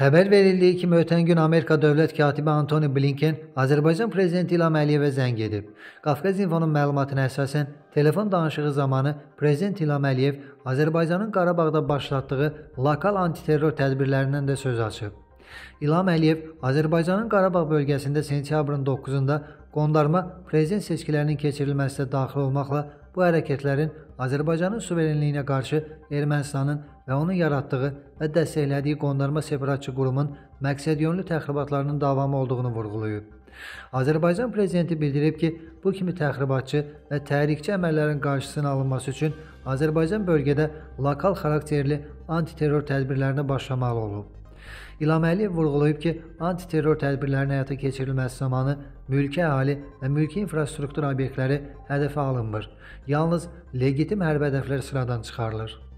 Xəbər verildiyi kimi ötən gün Amerika dövlət katibi Antony Blinken Azərbaycan prezidenti İlham Əliyevə zəng edib. Qafqaz İnfonun məlumatına əsasən telefon danışığı zamanı prezident İlham Əliyev Azərbaycanın Qarabağda başlatdığı lokal antiterror tədbirlərindən də söz açıb. İlham Əliyev Azərbaycanın Qarabağ bölgəsində sentyabrın 9-da qondarma prezident seçkilərinin keçirilməsinə daxil olmaqla bu hərəkətlərin Azərbaycanın suverenliyinə qarşı Ermənistanın və onun yaratdığı və dəstəklədiyi qondarma separatçı qurumun məqsədyönlü təxribatlarının davamı olduğunu vurğulayıb. Azərbaycan prezidenti bildirib ki, bu kimi təxribatçı və təhrikçi əməllərin qarşısının alınması üçün Azərbaycan bölgədə lokal xarakterli antiterror tədbirlərinə başlamalı olub. İlham Əliyev vurğulayıb ki, antiterror tədbirlərinin həyata keçirilməsi zamanı mülki əhali və mülki infrastruktur obyektləri hədəfə alınmır. Yalnız legitim hərbi hədəflər sıradan çıxarılır.